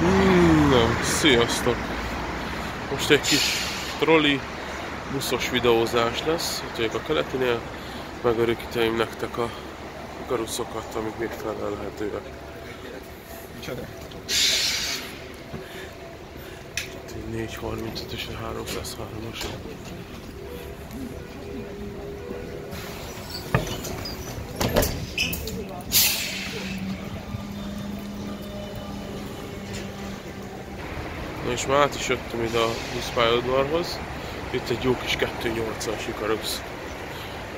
Na, sziasztok! Most egy kis trolli buszos videózás lesz, itt vagyok a keletinél, megörökíteim nektek a garuszokat, amik még felelhetőek. Micsoda? Itt egy 435 és a 303-as. És már át is jöttem ide a buszpályaudvarhoz. Itt egy jó kis 280-as Icarus.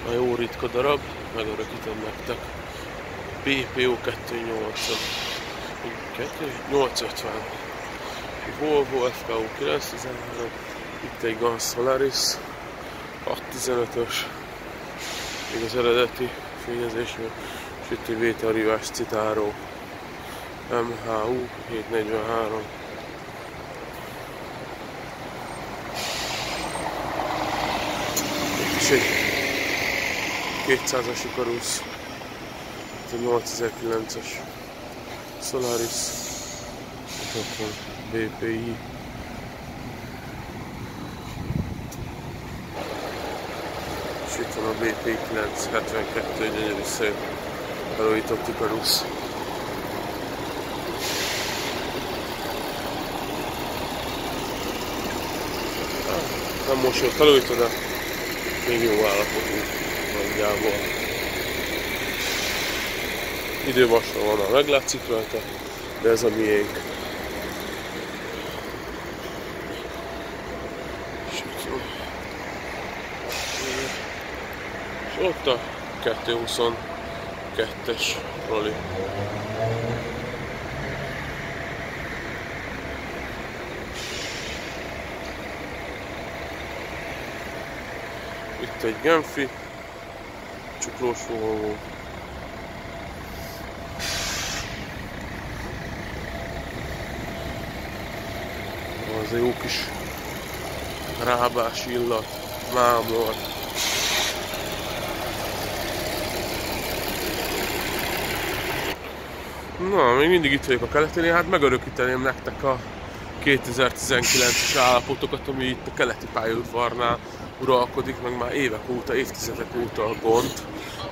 A jó ritka darab, megörökítem nektek. BPO 280. 850. Volvo FKU 913. Itt egy Gans Solaris 615-ös. Még az eredeti fényezésű. És itt egy Veta Rivás Citaro MHU 743. és egy 200-as Icarus, itt a 8009-es Solaris, és ott van BPI. És itt van a BPI 972, egy gyönyörű szép felújított Icarus. Nem most jött felújítva, de még jó állapotú nagyjából. Idővasra van, a meglátszik rajta, de ez a miénk. És ott a 222-es roli. Itt egy Genfi, csuklós Volvo. Az a jó kis rábás illat, mámor. Na, még mindig itt vagyok a keleténél, hát megörökíteném nektek a 2019-es állapotokat, ami itt a keleti pályaudvarnál uralkodik, meg már évek óta, évtizedek óta a gond.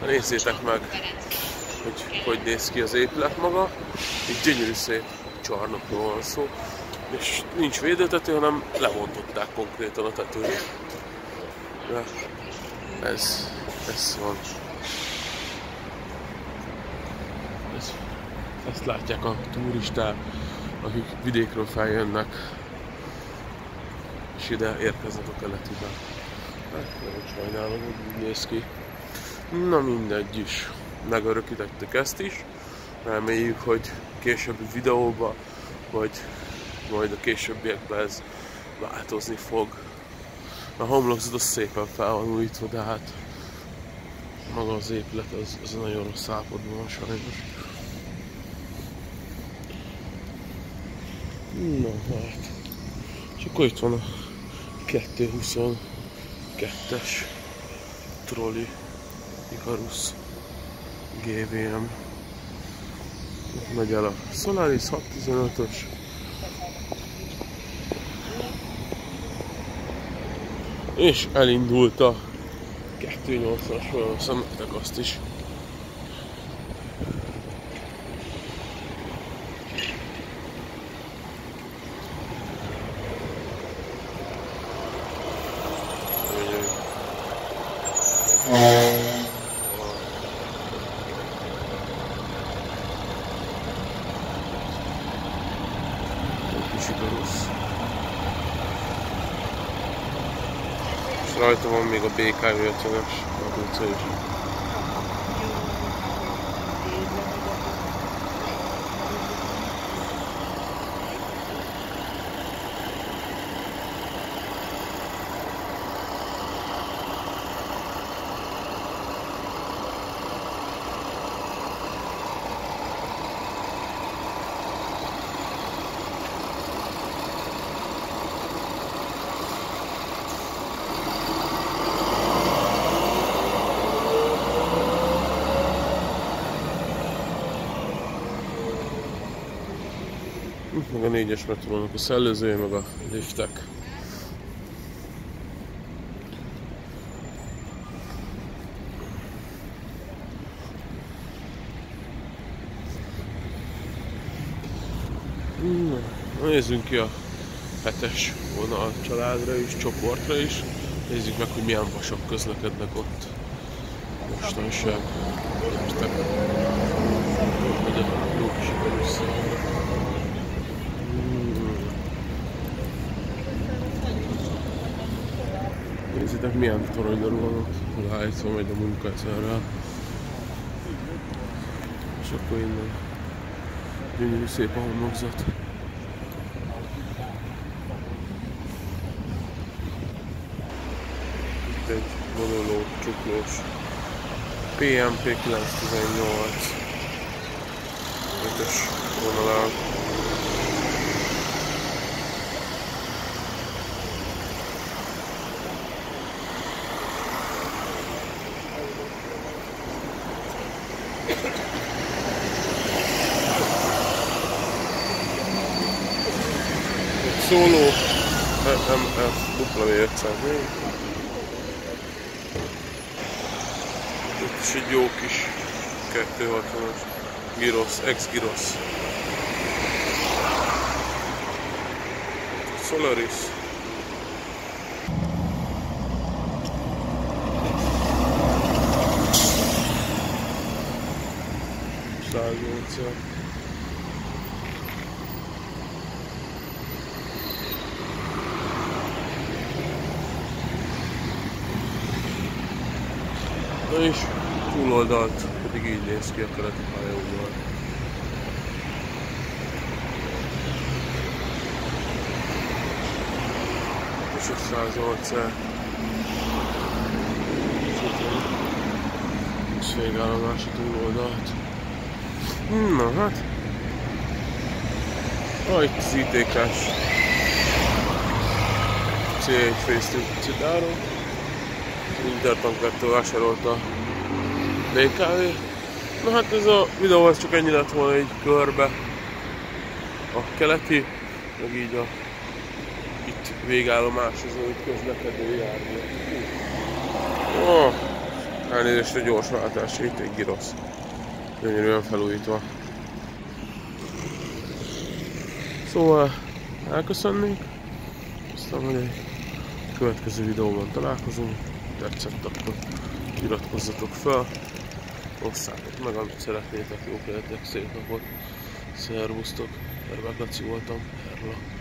Na, nézzétek meg, hogy hogy néz ki az épület maga. Egy gyönyörű szép csarnokról van szó. És nincs védőtető, hanem levontották konkrétan a tetőt. De ez, ez van. Ez, ezt látják a turisták, akik vidékről feljönnek, és ide érkeznek a keletibe. Hát, nem sajnálom, hogy úgy néz ki. Na mindegy is. Megörökítettük ezt is. Reméljük, hogy későbbi videóba, vagy majd a későbbiekben ez változni fog. A homlokzat az szépen fel van újítva, de hát maga az épület az, az nagyon rossz állapotban van sajnos. Na hát. És akkor itt van a 222-es trolli Icarus GVM. Megy el a Solaris 615-ös. És elindult a 280-as, felveszem nektek azt is. Gyönyörű. Egy kis Icarus. És rajta van még a BKV 50-es a is. Meg a négyes metrónak a szellőzője, meg a liftek. Nézzünk ki a hetes vonal családra is, csoportra is. Nézzük meg, hogy milyen vasok közlekednek ott. Mostanság. Értek. Hogy a jó kis Nézzétek milyen toronydarú van ott, rájtva megy a munka egyszerrel. És akkor innen gyönyörű szép a homlokzat. Itt egy vonuló, csuklós PMP 918 5-ös vonalán. Szóló. MF W504 Itt is egy jó kis 260-as Giros, ex-Giros Solaris. Száznyolcvan és túloldalt pedig így néz ki a keleti pályaudvar. És a 108 és végállomás a túloldalt. Na hát. Ah, itt az ITK-s C1 Facetune Citáron. Intertankettől vásárolta BKV. Na hát ez a videó az csak ennyi lett volna így körbe. A keleti, meg így a itt végállomásozó, itt közlekedő jármű. Oh, elnézést a gyors váltás, itt egy girosz. Gyönyörűen felújítva. Szóval elköszönnénk, aztán majd egy következő videóban találkozunk. Tetszett, akkor iratkozzatok fel, osszátok meg, amit szeretnétek, jó kelletek, szép napot, szervusztok, Herbák voltam, Herla.